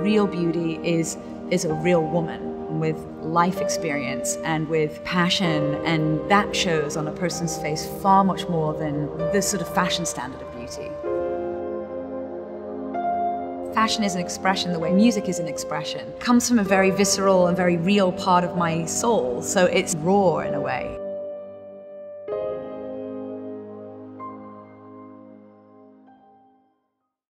real beauty is is a real woman with life experience and with passion and that shows on a person's face far much more than the sort of fashion standard of beauty. Fashion is an expression the way music is an expression. It comes from a very visceral and very real part of my soul, so it's raw in a way.